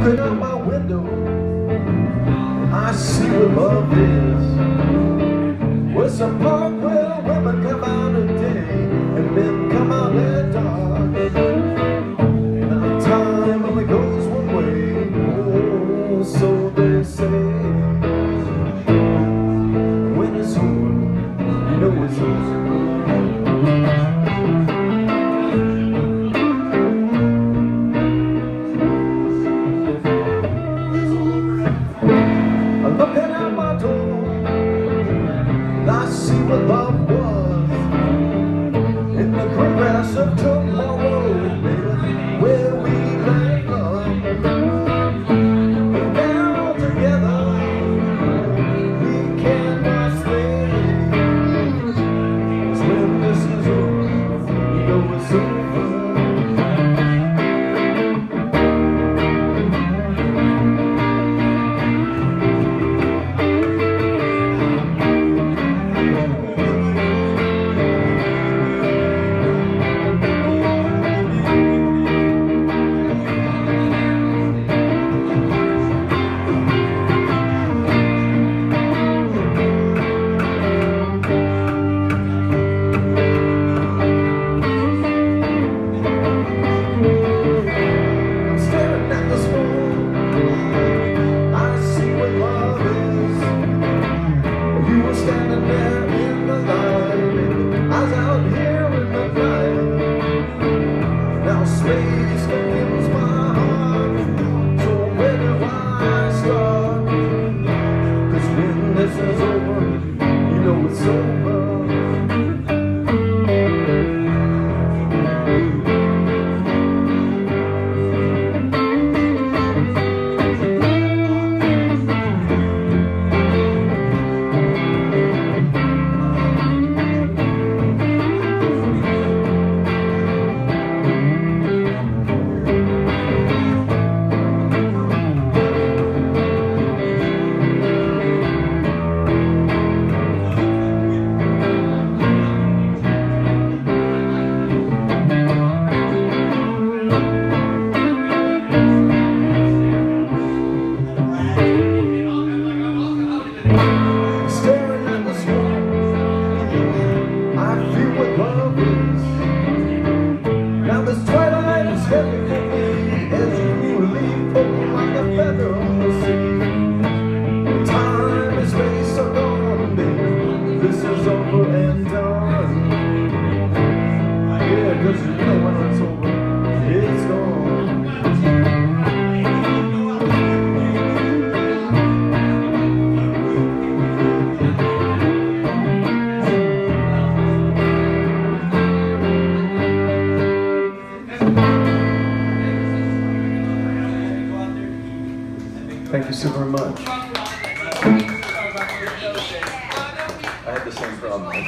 looking out my window, I see what love is. We're door I see what love was In the caress of two this is over and done Yeah, cause you know when it's over, it's gone Thank you so very much. I had the same problem.